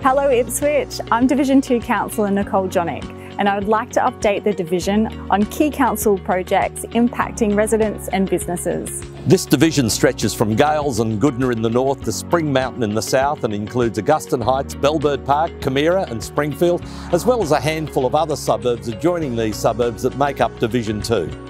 Hello Ipswich, I'm Division 2 Councillor Nicole Jonic and I would like to update the division on key council projects impacting residents and businesses. This division stretches from Gailes and Goodna in the north to Spring Mountain in the south and includes Augustine Heights, Bellbird Park, Camira and Springfield, as well as a handful of other suburbs adjoining these suburbs that make up Division 2.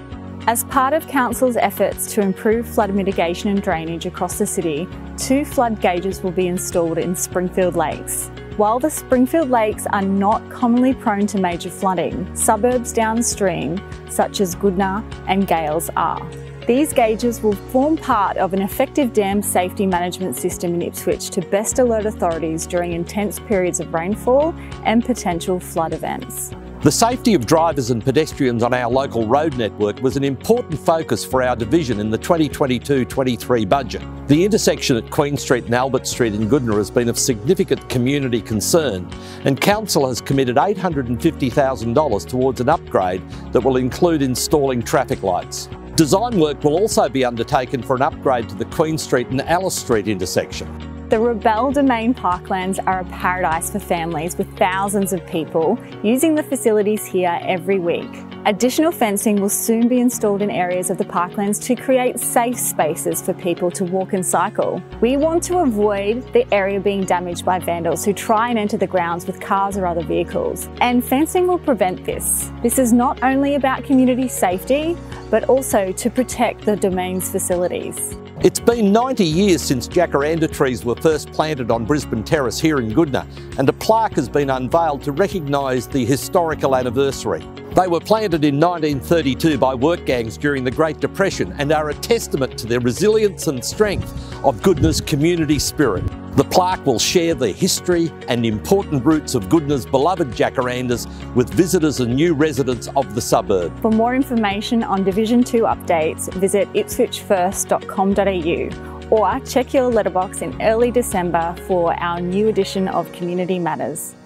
As part of Council's efforts to improve flood mitigation and drainage across the city, two flood gauges will be installed in Springfield Lakes. While the Springfield Lakes are not commonly prone to major flooding, suburbs downstream, such as Goodna and Gailes, are. These gauges will form part of an effective dam safety management system in Ipswich to best alert authorities during intense periods of rainfall and potential flood events. The safety of drivers and pedestrians on our local road network was an important focus for our division in the 2022-23 budget. The intersection at Queen Street and Albert Street in Goodna has been of significant community concern and Council has committed $850,000 towards an upgrade that will include installing traffic lights. Design work will also be undertaken for an upgrade to the Queen Street and Alice Street intersection. The Robelle Domain Parklands are a paradise for families with thousands of people using the facilities here every week. Additional fencing will soon be installed in areas of the parklands to create safe spaces for people to walk and cycle. We want to avoid the area being damaged by vandals who try and enter the grounds with cars or other vehicles, and fencing will prevent this. This is not only about community safety, but also to protect the domain's facilities. It's been 90 years since jacaranda trees were first planted on Brisbane Terrace here in Goodna, and a plaque has been unveiled to recognise the historical anniversary. They were planted in 1932 by work gangs during the Great Depression and are a testament to the resilience and strength of Goodna's community spirit. The plaque will share the history and important roots of Goodna's beloved jacarandas with visitors and new residents of the suburb. For more information on Division 2 updates, visit ipswichfirst.com.au or check your letterbox in early December for our new edition of Community Matters.